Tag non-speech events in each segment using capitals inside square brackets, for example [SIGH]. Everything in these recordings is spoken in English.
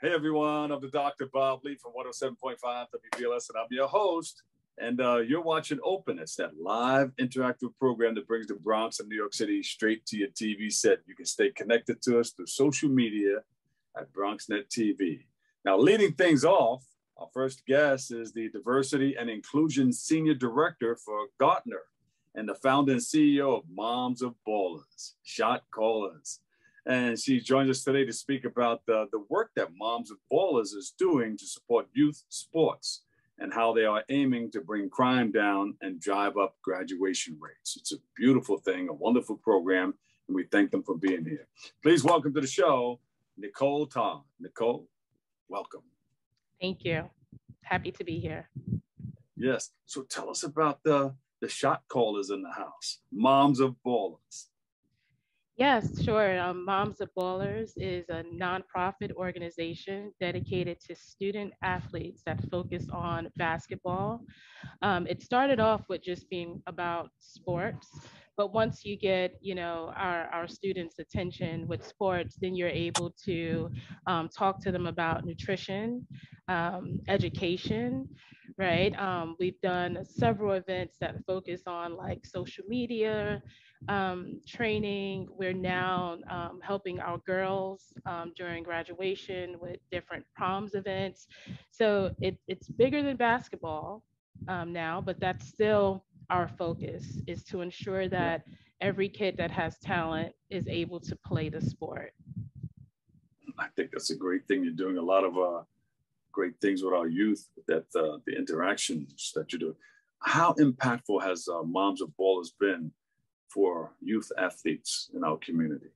Hey everyone, I'm the Dr. Bob Lee from 107.5 WBLS, and I'm your host. And uh, you're watching Open. It's that live interactive program that brings the Bronx and New York City straight to your TV set. You can stay connected to us through social media at BronxNet TV. Now, leading things off, our first guest is the Diversity and Inclusion Senior Director for Gartner and the founder and CEO of Moms of Ballers, Shot Collins. And she joins us today to speak about the, the work that Moms of Ballers is doing to support youth sports and how they are aiming to bring crime down and drive up graduation rates. It's a beautiful thing, a wonderful program, and we thank them for being here. Please welcome to the show, Nicole Todd. Nicole, welcome. Thank you. Happy to be here. Yes. So tell us about the, the shot callers in the house, Moms of Ballers. Yes, sure. Um, Moms of Ballers is a nonprofit organization dedicated to student athletes that focus on basketball. Um, it started off with just being about sports, but once you get, you know, our, our students' attention with sports, then you're able to um, talk to them about nutrition, um, education, right? Um, we've done several events that focus on like social media, um, training. We're now um, helping our girls um, during graduation with different proms events. So it, it's bigger than basketball now, but that's still our focus is to ensure that every kid that has talent is able to play the sport. I think that's a great thing. You're doing a lot of uh, great things with our youth, that uh, the interactions that you do. How impactful has uh, Moms of Ballers been for youth athletes in our community?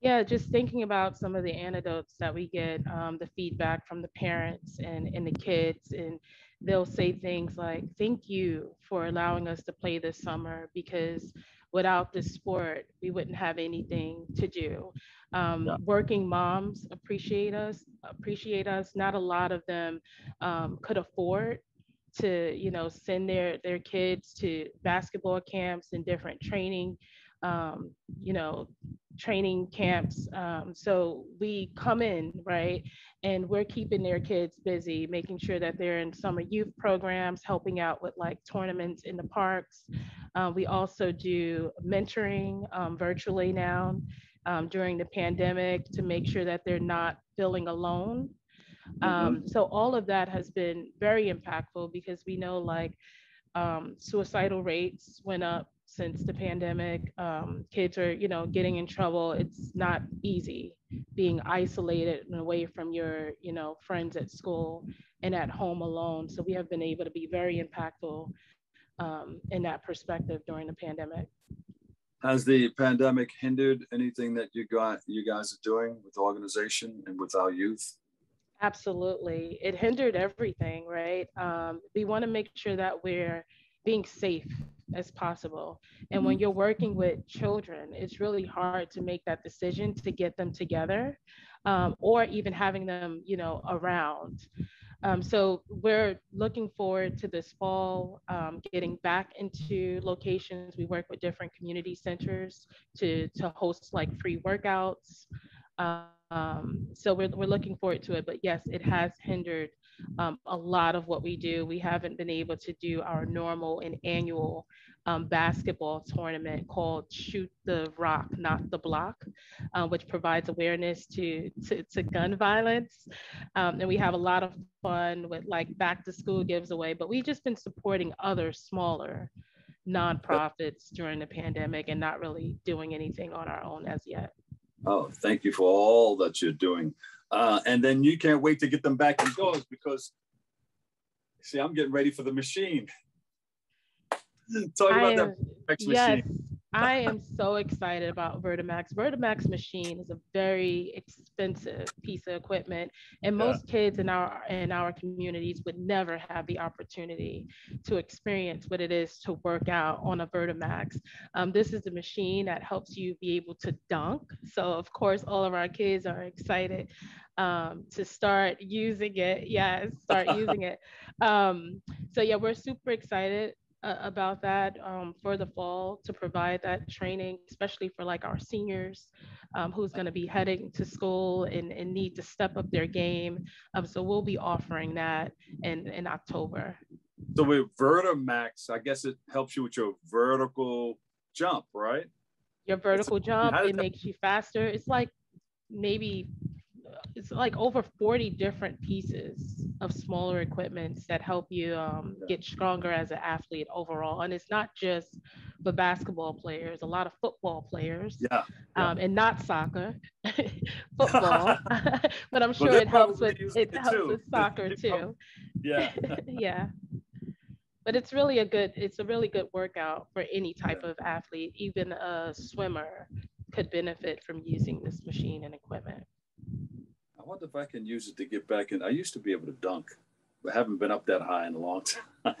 Yeah, just thinking about some of the anecdotes that we get, um, the feedback from the parents and, and the kids, and they'll say things like, Thank you for allowing us to play this summer because without this sport, we wouldn't have anything to do. Um, yeah. Working moms appreciate us, appreciate us. Not a lot of them um, could afford to you know send their their kids to basketball camps and different training um, you know training camps. Um, so we come in right and we're keeping their kids busy making sure that they're in summer youth programs helping out with like tournaments in the parks. Uh, we also do mentoring um, virtually now um, during the pandemic to make sure that they're not feeling alone. Mm-hmm. Um, so all of that has been very impactful because we know like um, suicidal rates went up since the pandemic. Um, kids are, you know, getting in trouble. It's not easy being isolated and away from your, you know, friends at school and at home alone. So we have been able to be very impactful um, in that perspective during the pandemic. Has the pandemic hindered anything that you got you guys are doing with the organization and with our youth? Absolutely. It hindered everything, right? Um, we want to make sure that we're being safe as possible. And when mm-hmm. you're working with children, it's really hard to make that decision to get them together um, or even having them, you know, around. Um, so we're looking forward to this fall, um, getting back into locations. We work with different community centers to, to host like free workouts. Um, so we're, we're looking forward to it. But yes, it has hindered um, a lot of what we do. We haven't been able to do our normal and annual um, basketball tournament called Shoot the Rock, Not the Block, uh, which provides awareness to, to, to gun violence. Um, and we have a lot of fun with like back to school gives away, but we've just been supporting other smaller nonprofits during the pandemic and not really doing anything on our own as yet. Oh, thank you for all that you're doing. Uh, and then you can't wait to get them back indoors because, see, I'm getting ready for the machine. [LAUGHS] Talk about am, that yes, machine. I am so excited about Vertimax. Vertimax machine is a very expensive piece of equipment, and most yeah. kids in our in our communities would never have the opportunity to experience what it is to work out on a Vertimax. Um, this is a machine that helps you be able to dunk. So of course, all of our kids are excited um, to start using it. Yes, start [LAUGHS] using it. Um, so yeah, we're super excited uh, about that um, for the fall to provide that training, especially for like our seniors um, who's going to be heading to school and, and, need to step up their game. Um, so we'll be offering that in, in October. So with Vertimax, I guess it helps you with your vertical jump, right? Your vertical jump, it makes you faster. It's like maybe it's like over 40 different pieces of smaller equipments that help you um, get stronger as an athlete overall. And it's not just for basketball players, a lot of football players, yeah, yeah. Um, and not soccer, [LAUGHS] [LAUGHS] football. [LAUGHS] but I'm sure it helps with it, helps too. with soccer too. yeah, yeah. But it's really a good, it's a really good workout for any type yeah. of athlete. Even a swimmer could benefit from using this machine and equipment wonder if I can use it to get back in. I used to be able to dunk, but haven't been up that high in a long time.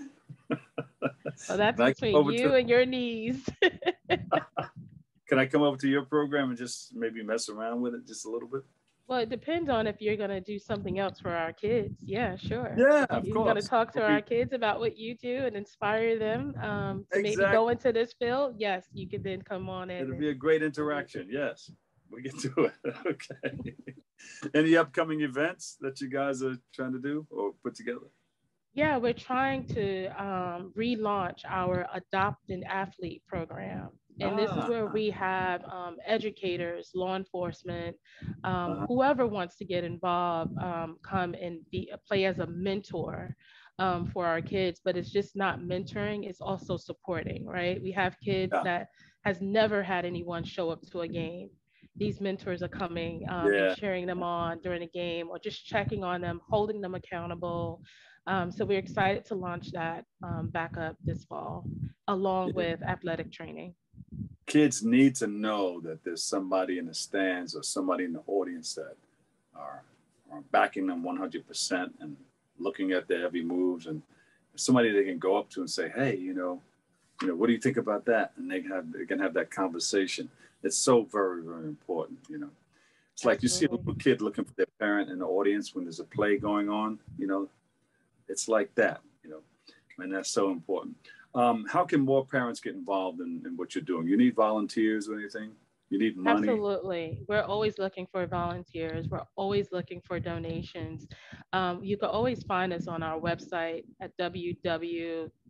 well, that's between you to... and your knees. [LAUGHS] can I come over to your program and just maybe mess around with it just a little bit? Well, it depends on if you're going to do something else for our kids. Yeah, sure. Yeah, of you're course. going to talk to our kids about what you do and inspire them um, to exactly. maybe go into this field. Yes, you could then come on in. It'll and... be a great interaction. Yes, we can do it. [LAUGHS] okay. [LAUGHS] Any upcoming events that you guys are trying to do or put together? Yeah, we're trying to um, relaunch our Adopt an Athlete program. And this is where ah. we have um, educators, law enforcement, um, uh-huh. whoever wants to get involved, um, come and be play as a mentor um, for our kids. But it's just not mentoring; it's also supporting. Right? We have kids yeah. that has never had anyone show up to a game, these mentors are coming um, yeah. and cheering them on during a game or just checking on them, holding them accountable. Um, so we're excited to launch that um, back up this fall, along yeah. with athletic training. Kids need to know that there's somebody in the stands or somebody in the audience that are, are backing them 100% and looking at their every moves and somebody they can go up to and say, hey, you know, you know, what do you think about that? And they have they can have that conversation. It's so very very important you know. It's like you see a little kid looking for their parent in the audience when there's a play going on you know. It's like that you know and that's so important. Um, how can more parents get involved in, in what you're doing? You need volunteers or anything? You need money? Absolutely. We're always looking for volunteers. We're always looking for donations. Um, you can always find us on our website at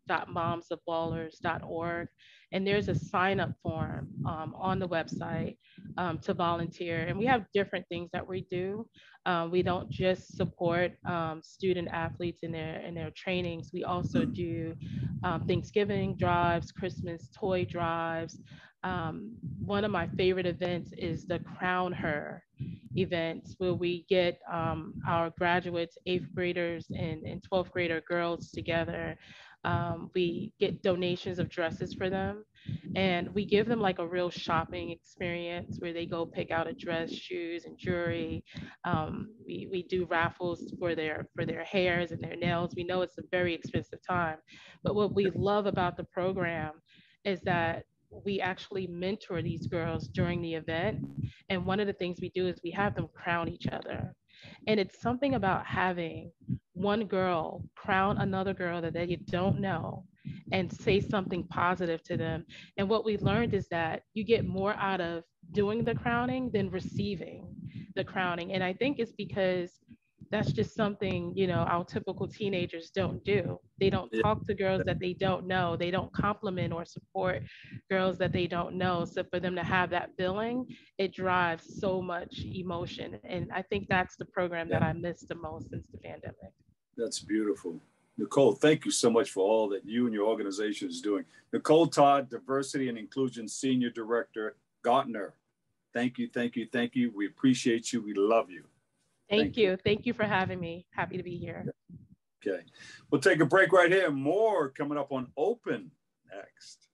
www.momsofballers.org and there's a sign up form um, on the website um, to volunteer. And we have different things that we do. Uh, we don't just support um, student athletes in their in their trainings. We also do um, Thanksgiving drives, Christmas toy drives. Um, one of my favorite events is the Crown Her events where we get um, our graduates, eighth graders and, and 12th grader girls together um, we get donations of dresses for them and we give them like a real shopping experience where they go pick out a dress shoes and jewelry. Um, we, we do raffles for their for their hairs and their nails. We know it's a very expensive time. But what we love about the program is that we actually mentor these girls during the event and one of the things we do is we have them crown each other. And it's something about having one girl crown another girl that they don't know and say something positive to them. And what we learned is that you get more out of doing the crowning than receiving the crowning. And I think it's because that's just something you know our typical teenagers don't do. They don't talk to girls that they don't know. They don't compliment or support girls that they don't know. So for them to have that feeling it drives so much emotion. And i think that's the program that i missed the most since the pandemic that's beautiful nicole thank you so much for all that you and your organization is doing nicole todd diversity and inclusion senior director gartner thank you thank you thank you we appreciate you we love you Thank, Thank you. you. Thank you for having me. Happy to be here. Okay. We'll take a break right here. More coming up on Open next.